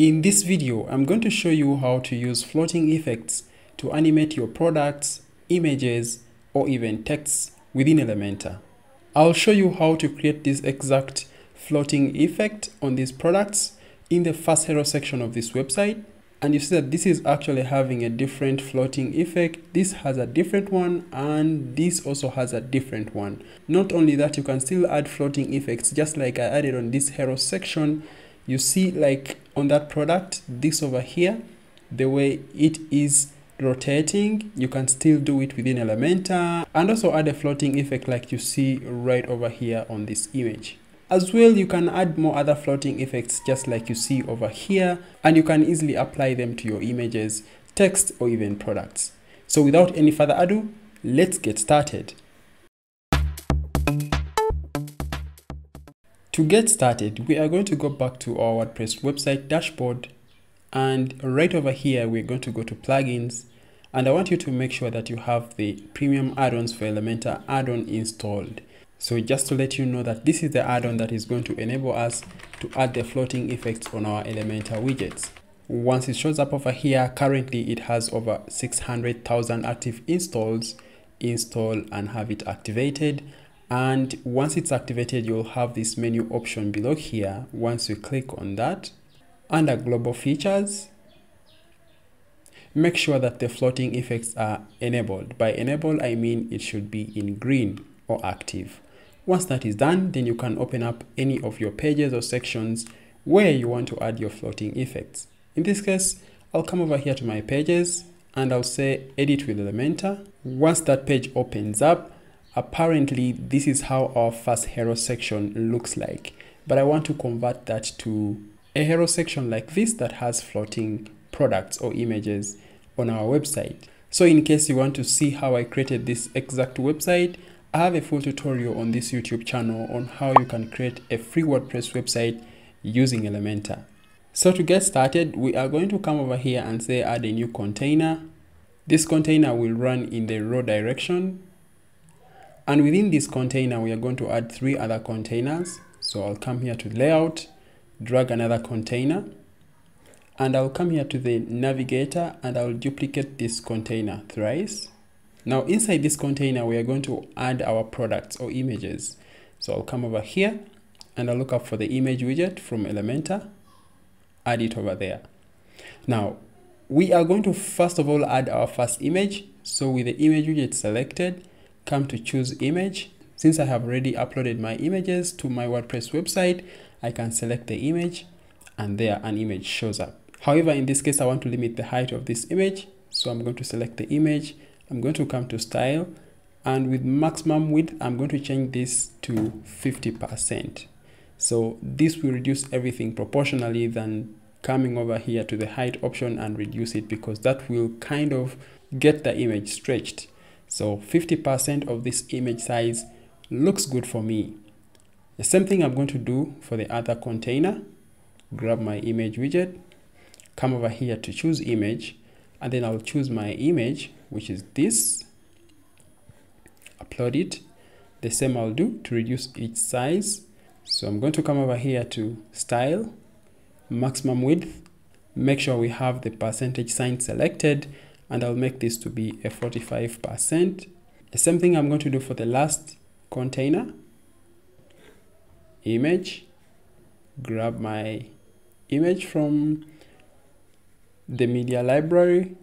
In this video, I'm going to show you how to use floating effects to animate your products, images, or even texts within Elementor. I'll show you how to create this exact floating effect on these products in the first hero section of this website. And you see that this is actually having a different floating effect. This has a different one and this also has a different one. Not only that you can still add floating effects just like i added on this hero section you see like on that product this over here the way it is rotating you can still do it within elementor and also add a floating effect like you see right over here on this image as well, you can add more other floating effects just like you see over here and you can easily apply them to your images, text or even products. So without any further ado, let's get started. To get started, we are going to go back to our WordPress website dashboard and right over here, we're going to go to plugins and I want you to make sure that you have the premium add-ons for Elementor add-on installed. So just to let you know that this is the add-on that is going to enable us to add the floating effects on our Elementor widgets. Once it shows up over here, currently it has over 600,000 active installs. Install and have it activated. And once it's activated, you'll have this menu option below here. Once you click on that, under global features, make sure that the floating effects are enabled. By enable, I mean it should be in green or active. Once that is done, then you can open up any of your pages or sections where you want to add your floating effects. In this case, I'll come over here to my pages and I'll say edit with Elementor. Once that page opens up, apparently this is how our first hero section looks like. But I want to convert that to a hero section like this that has floating products or images on our website. So in case you want to see how I created this exact website, I have a full tutorial on this YouTube channel on how you can create a free WordPress website using Elementor. So to get started, we are going to come over here and say add a new container. This container will run in the row direction. And within this container, we are going to add three other containers. So I'll come here to layout, drag another container, and I'll come here to the navigator and I'll duplicate this container thrice. Now inside this container, we are going to add our products or images. So I'll come over here and I'll look up for the image widget from Elementor, add it over there. Now, we are going to first of all add our first image. So with the image widget selected, come to choose image. Since I have already uploaded my images to my WordPress website, I can select the image and there an image shows up. However, in this case, I want to limit the height of this image. So I'm going to select the image I'm going to come to style and with maximum width, I'm going to change this to 50%. So this will reduce everything proportionally than coming over here to the height option and reduce it because that will kind of get the image stretched. So 50% of this image size looks good for me. The same thing I'm going to do for the other container. Grab my image widget, come over here to choose image, and then I'll choose my image which is this upload it the same I'll do to reduce its size so I'm going to come over here to style maximum width make sure we have the percentage sign selected and I'll make this to be a 45% the same thing I'm going to do for the last container. Image. Grab my image from the media library.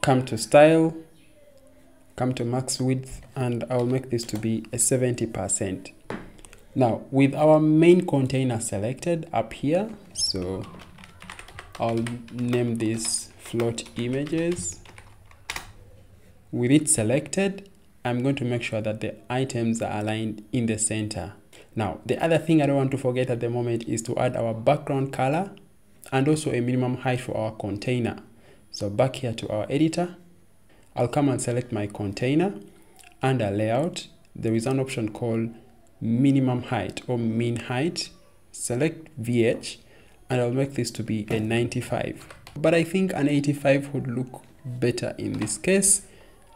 Come to style, come to max width, and I'll make this to be a 70%. Now, with our main container selected up here, so I'll name this float images. With it selected, I'm going to make sure that the items are aligned in the center. Now, the other thing I don't want to forget at the moment is to add our background color and also a minimum height for our container. So back here to our editor, I'll come and select my container. Under layout, there is an option called minimum height or mean height. Select VH and I'll make this to be a 95. But I think an 85 would look better in this case.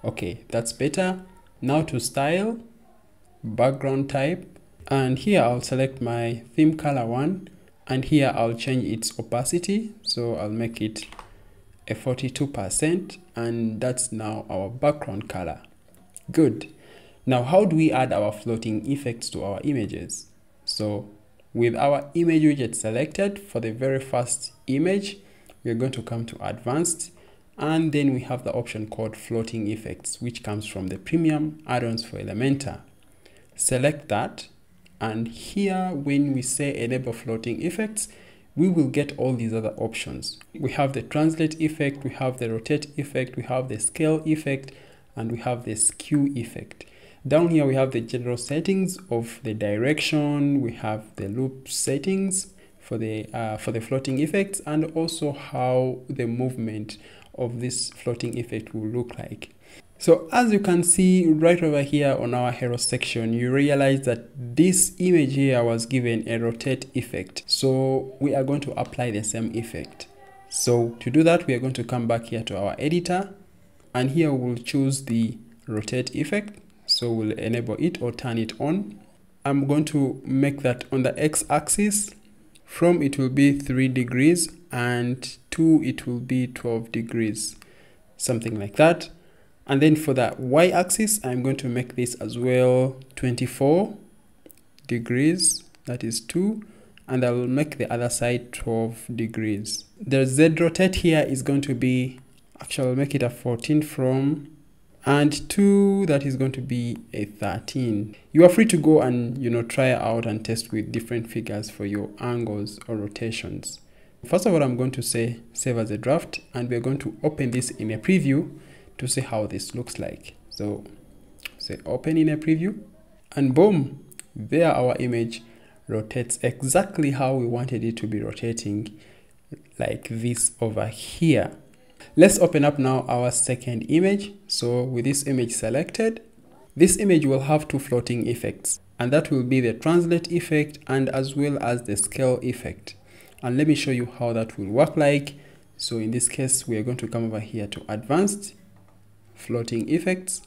Okay, that's better. Now to style, background type, and here I'll select my theme color one and here I'll change its opacity so I'll make it a 42% and that's now our background color. Good. Now how do we add our floating effects to our images? So with our image widget selected for the very first image we're going to come to advanced and then we have the option called floating effects which comes from the premium add-ons for Elementor select that and here when we say enable floating effects we will get all these other options. We have the translate effect we have the rotate effect we have the scale effect and we have the skew effect. Down here we have the general settings of the direction we have the loop settings for the uh, for the floating effects and also how the movement of this floating effect will look like so as you can see right over here on our hero section, you realize that this image here was given a rotate effect. So we are going to apply the same effect. So to do that, we are going to come back here to our editor and here we'll choose the rotate effect. So we'll enable it or turn it on. I'm going to make that on the X axis. From it will be 3 degrees and 2 it will be 12 degrees, something like that. And then for the y-axis i'm going to make this as well 24 degrees. That is 2 and I will make the other side 12 degrees. The Z rotate here is going to be, actually I'll make it a 14 from, and 2 that is going to be a 13. You are free to go and you know try out and test with different figures for your angles or rotations. First of all, I'm going to say save as a draft and we're going to open this in a preview to see how this looks like. So say open in a preview and boom, there our image rotates exactly how we wanted it to be rotating like this over here. Let's open up now our second image. So with this image selected, this image will have two floating effects and that will be the translate effect and as well as the scale effect. And let me show you how that will work like. So in this case, we are going to come over here to advanced floating effects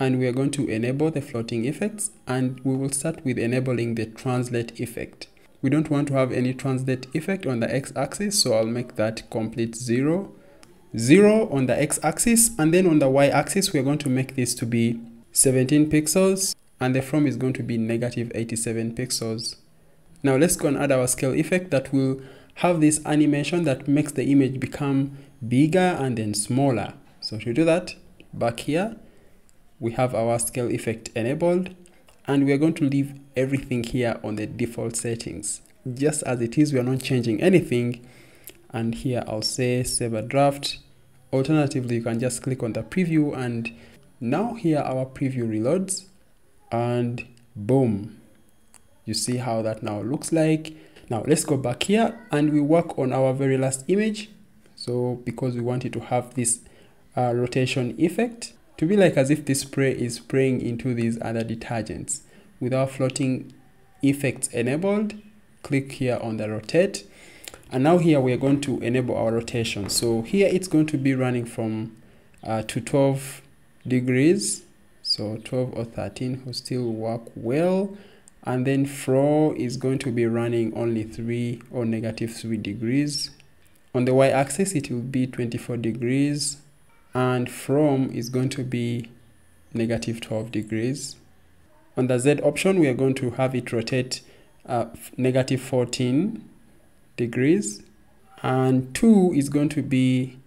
and we are going to enable the floating effects and we will start with enabling the translate effect. We don't want to have any translate effect on the x-axis so I'll make that complete 0. 0 on the x-axis and then on the y-axis we're going to make this to be 17 pixels and the from is going to be negative 87 pixels. Now let's go and add our scale effect that will have this animation that makes the image become bigger and then smaller. So to do that, back here, we have our scale effect enabled and we are going to leave everything here on the default settings. Just as it is, we are not changing anything. And here I'll say save a draft. Alternatively, you can just click on the preview and now here our preview reloads and boom. You see how that now looks like. Now let's go back here and we work on our very last image. So because we wanted to have this uh, rotation effect to be like as if this spray is spraying into these other detergents. With our floating effects enabled, click here on the rotate. And now here we are going to enable our rotation. So here it's going to be running from uh, to 12 degrees. So 12 or 13 will still work well. And then fro is going to be running only 3 or negative 3 degrees. On the y-axis, it will be 24 degrees and from is going to be negative 12 degrees. On the Z option, we are going to have it rotate uh, negative 14 degrees and 2 is going to be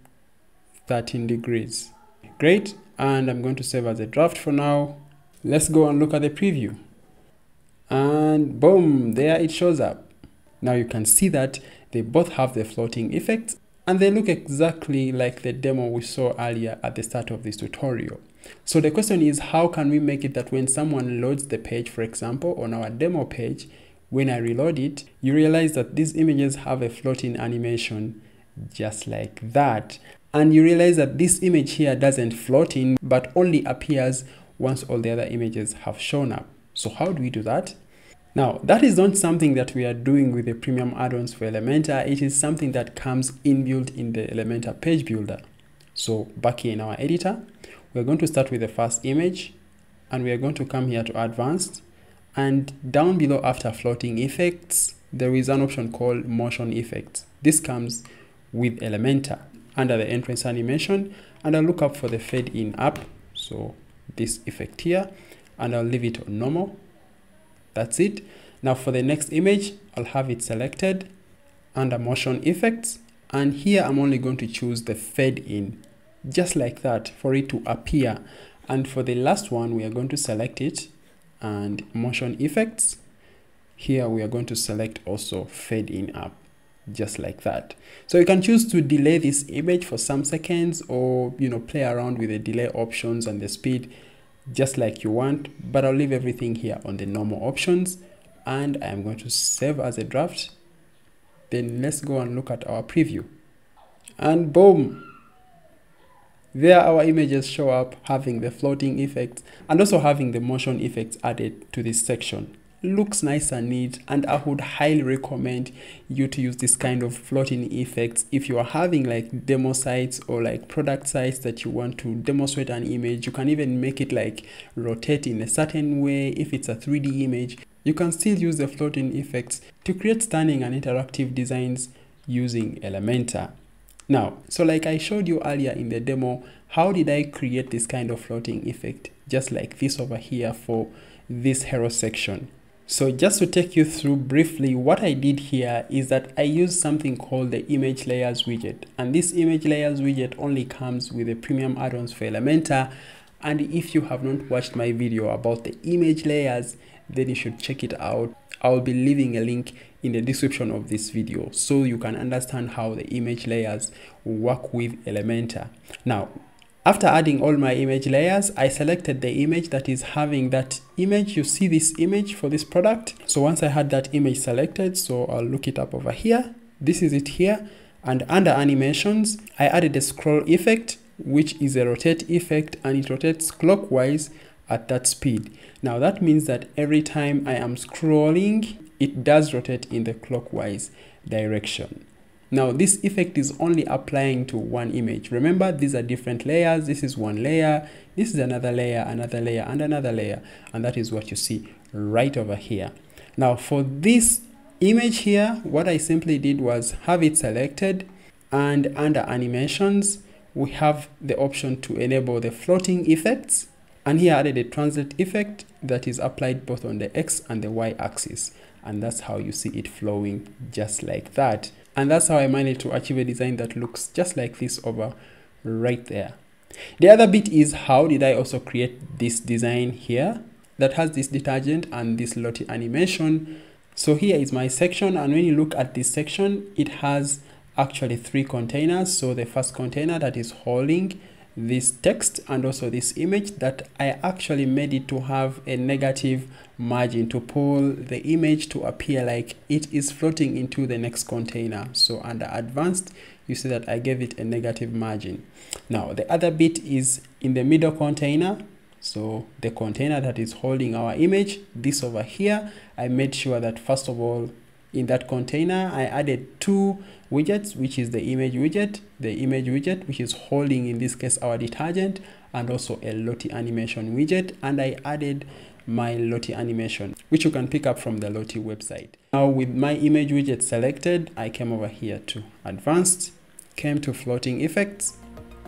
13 degrees. Great, and I'm going to save as a draft for now. Let's go and look at the preview. And boom, there it shows up. Now you can see that they both have the floating effects and they look exactly like the demo we saw earlier at the start of this tutorial. So the question is how can we make it that when someone loads the page, for example, on our demo page, when I reload it, you realize that these images have a floating animation just like that. And you realize that this image here doesn't float in, but only appears once all the other images have shown up. So how do we do that? Now, that is not something that we are doing with the premium add-ons for Elementor. It is something that comes inbuilt in the Elementor page builder. So back here in our editor, we're going to start with the first image and we are going to come here to advanced and down below after floating effects, there is an option called motion effects. This comes with Elementor under the entrance animation and I'll look up for the fade in up. So this effect here and I'll leave it on normal. That's it. Now for the next image, I'll have it selected under motion effects. And here I'm only going to choose the fade in just like that for it to appear. And for the last one, we are going to select it and motion effects. Here we are going to select also fade in up just like that. So you can choose to delay this image for some seconds or you know play around with the delay options and the speed just like you want but I'll leave everything here on the normal options and I'm going to save as a draft then let's go and look at our preview and boom there our images show up having the floating effects and also having the motion effects added to this section. Looks nice and neat and i would highly recommend you to use this kind of floating effects if you are having like demo sites or like product sites that you want to demonstrate an image. You can even make it like rotate in a certain way if it's a 3d image. You can still use the floating effects to create stunning and interactive designs using elementor now so like i showed you earlier in the demo how did i create this kind of floating effect just like this over here for this hero section so just to take you through briefly, what I did here is that I used something called the image layers widget. And this image layers widget only comes with the premium add-ons for Elementor. And if you have not watched my video about the image layers, then you should check it out. I'll be leaving a link in the description of this video so you can understand how the image layers work with Elementor. Now, after adding all my image layers, I selected the image that is having that image. You see this image for this product. So once I had that image selected, so I'll look it up over here. This is it here. And under animations, I added a scroll effect, which is a rotate effect and it rotates clockwise at that speed. Now that means that every time I am scrolling, it does rotate in the clockwise direction. Now this effect is only applying to one image. Remember these are different layers. This is one layer. This is another layer, another layer and another layer. And that is what you see right over here. Now for this image here, what I simply did was have it selected and under animations, we have the option to enable the floating effects. And I added a translate effect that is applied both on the X and the Y axis. And that's how you see it flowing just like that. And that's how I managed to achieve a design that looks just like this over right there. The other bit is how did I also create this design here that has this detergent and this Lottie animation. So here is my section and when you look at this section, it has actually three containers. So the first container that is holding this text and also this image that I actually made it to have a negative margin to pull the image to appear like it is floating into the next container. So under advanced, you see that I gave it a negative margin. Now the other bit is in the middle container. So the container that is holding our image, this over here, I made sure that first of all, in that container, I added two widgets, which is the image widget, the image widget, which is holding in this case our detergent, and also a Lottie animation widget. And I added my Lottie animation, which you can pick up from the Lottie website. Now with my image widget selected, I came over here to advanced, came to floating effects,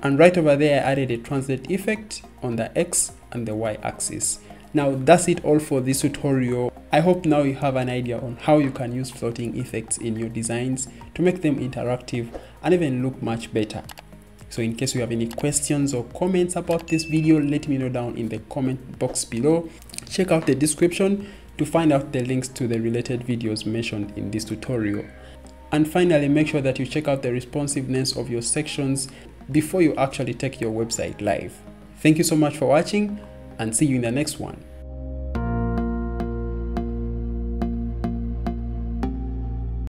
and right over there I added a translate effect on the X and the Y axis. Now that's it all for this tutorial. I hope now you have an idea on how you can use floating effects in your designs to make them interactive and even look much better. So in case you have any questions or comments about this video, let me know down in the comment box below. Check out the description to find out the links to the related videos mentioned in this tutorial. And finally, make sure that you check out the responsiveness of your sections before you actually take your website live. Thank you so much for watching and see you in the next one.